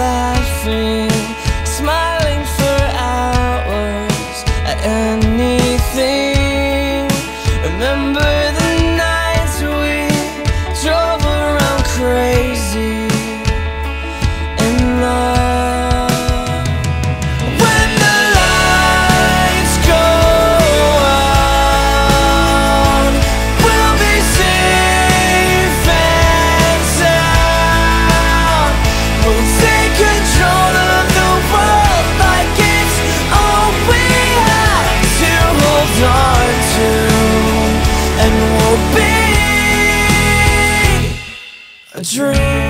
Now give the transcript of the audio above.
laughing. be a dream.